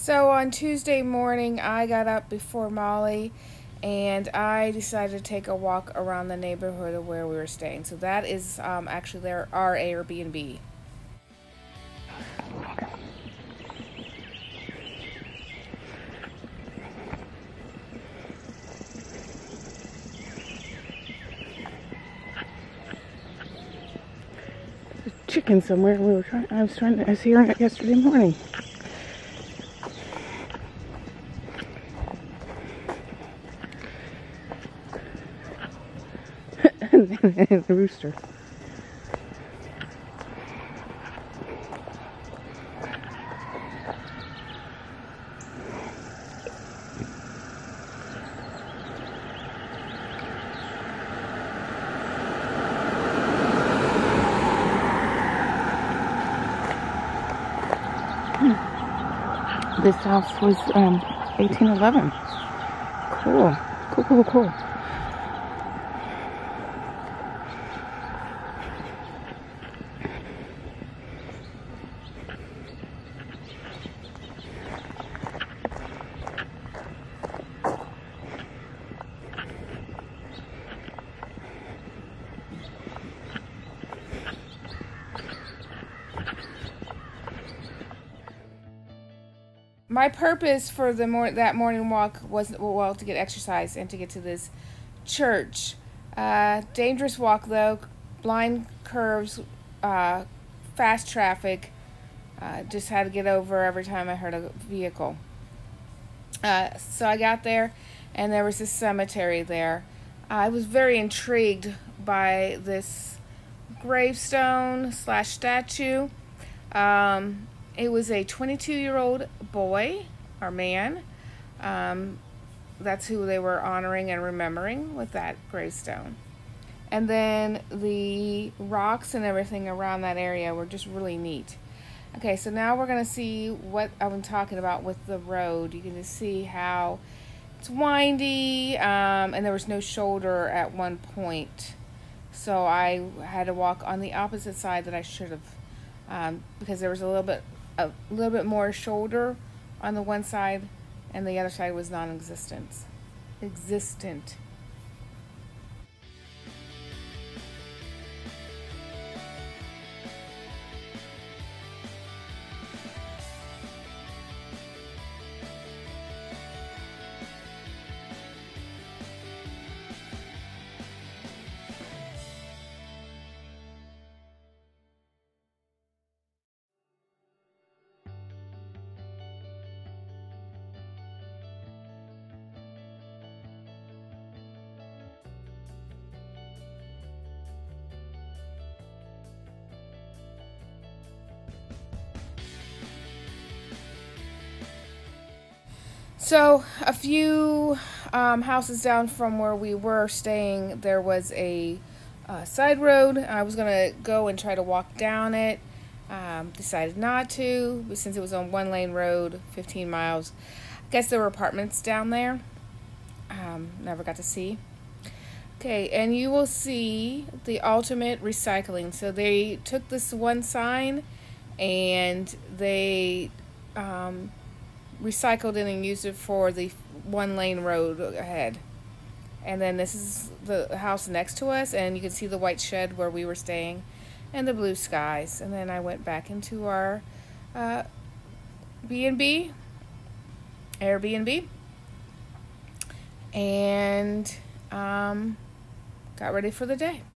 So on Tuesday morning, I got up before Molly and I decided to take a walk around the neighborhood of where we were staying. So that is um, actually there our Airbnb. chicken somewhere. We were trying. I was trying. To, I was hearing it yesterday morning. the rooster. This house was um, 1811. Cool. Cool, cool, cool. My purpose for the mor- that morning walk was well to get exercise and to get to this church. Uh, dangerous walk though, blind curves, uh, fast traffic. Uh, just had to get over every time I heard a vehicle. Uh, so I got there, and there was this cemetery there. I was very intrigued by this gravestone slash statue. Um, it was a 22 year old boy or man. Um, that's who they were honoring and remembering with that gravestone. And then the rocks and everything around that area were just really neat. Okay, so now we're going to see what I'm talking about with the road. You can just see how it's windy, um, and there was no shoulder at one point. So I had to walk on the opposite side that I should have um, because there was a little bit a little bit more shoulder on the one side and the other side was non-existent. Existent. So, a few um, houses down from where we were staying, there was a uh, side road. I was going to go and try to walk down it. Um, decided not to, but since it was on one lane road, 15 miles. I guess there were apartments down there. Um, never got to see. Okay, and you will see the ultimate recycling. So they took this one sign and they um, recycled it and used it for the one lane road ahead. And then this is the house next to us, and you can see the white shed where we were staying and the blue skies. And then I went back into our uh, B&B, Airbnb, and um, got ready for the day.